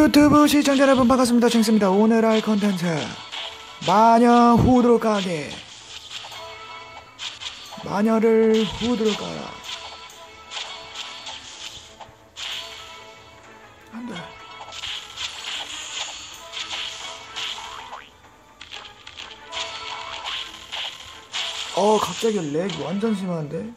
유튜브 시청자 여러분 반갑습니다. 쟁스입니다. 오늘 할 컨텐츠 마녀 후드로 까기 마녀를 후드로 깔아 안돼 어 갑자기 lag 완전 심한데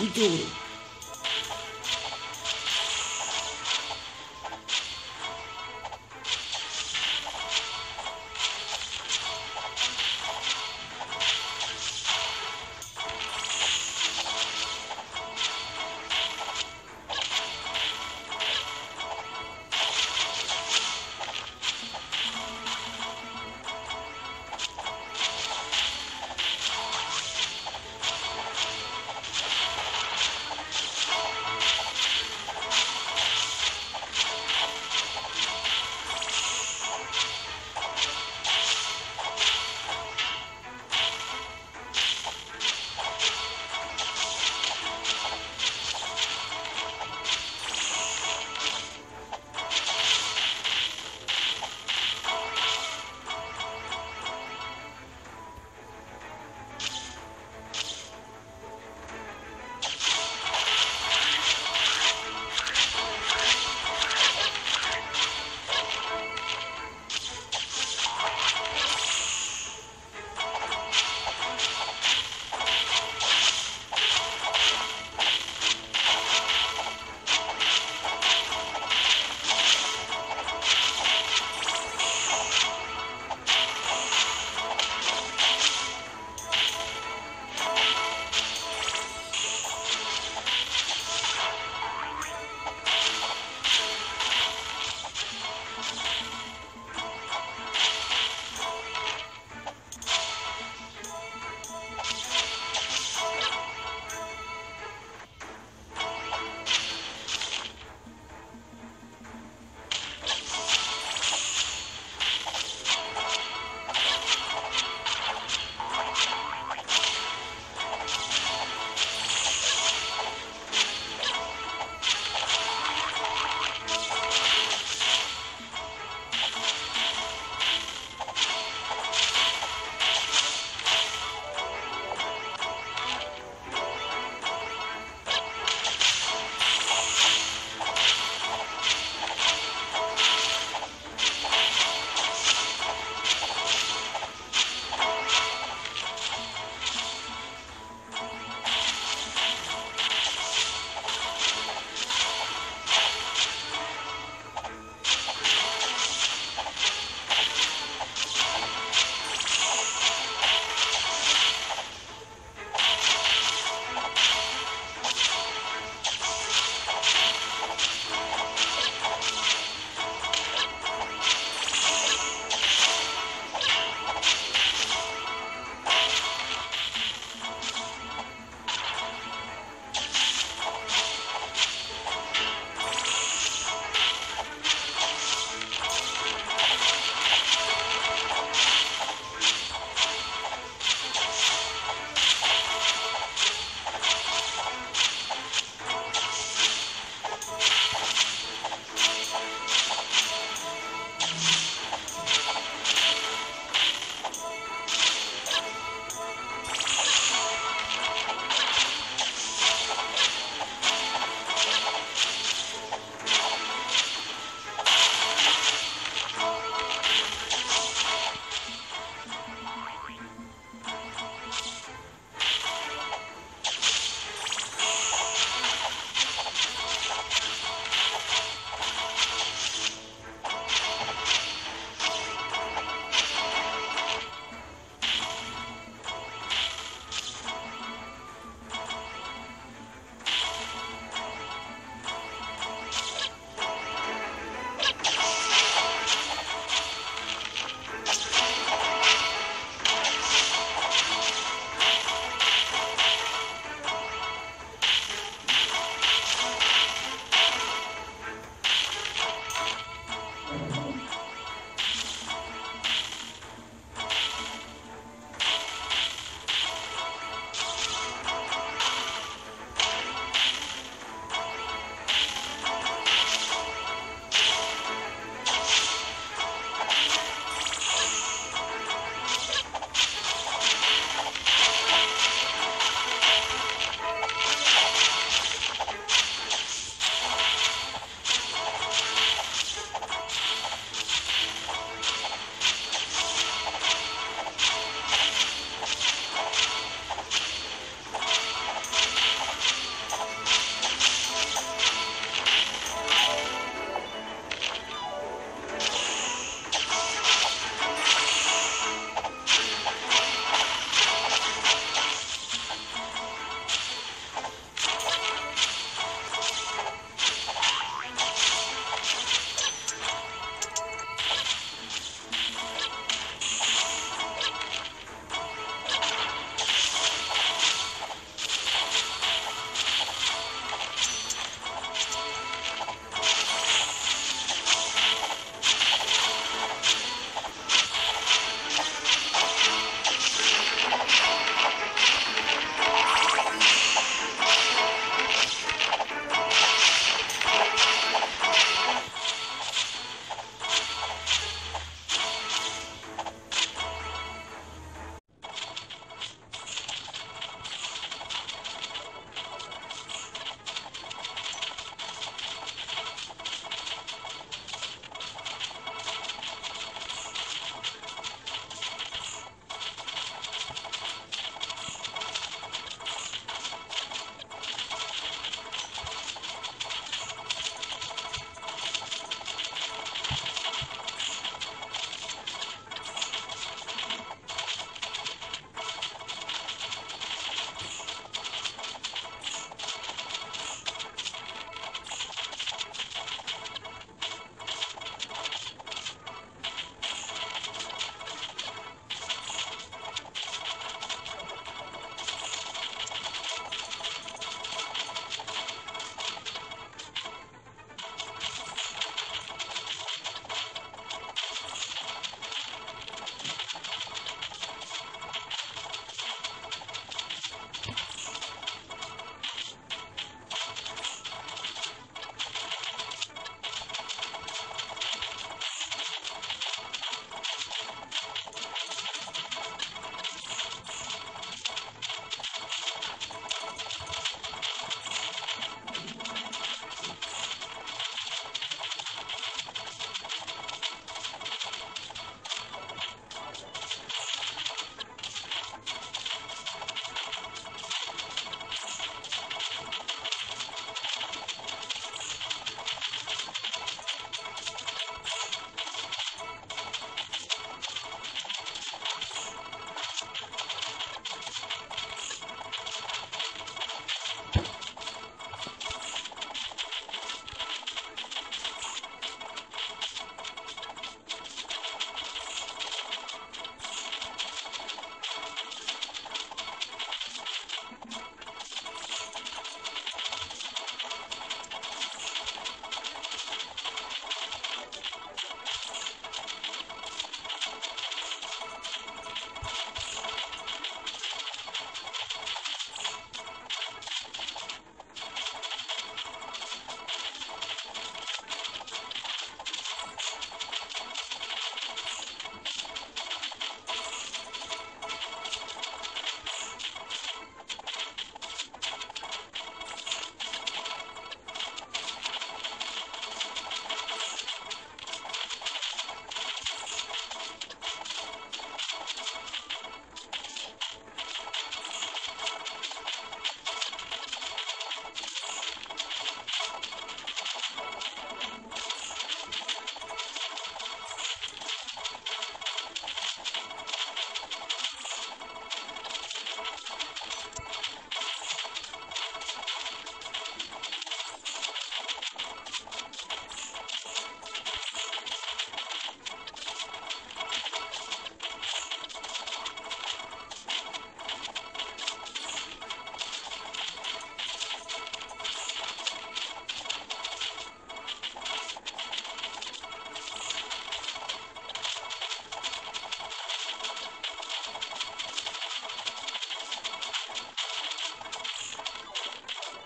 We do it.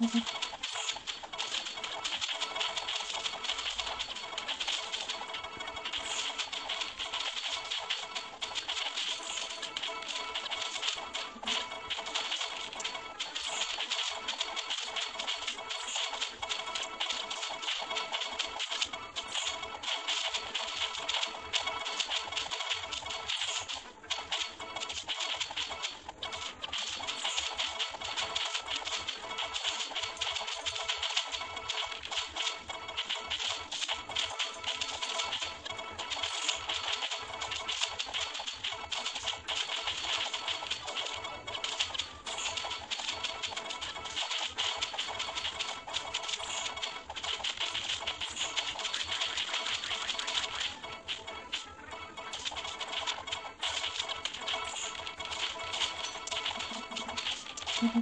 Mm-hmm. Mm-hmm.